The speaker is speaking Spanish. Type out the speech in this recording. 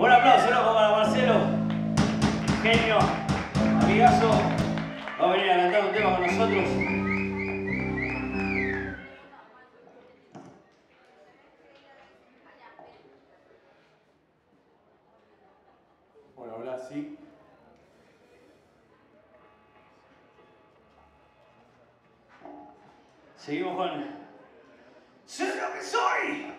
Un aplauso loco para Marcelo. Genio, amigazo. Va a venir a cantar un tema con nosotros. Bueno, ahora sí. Seguimos con. ¡Soy lo que soy!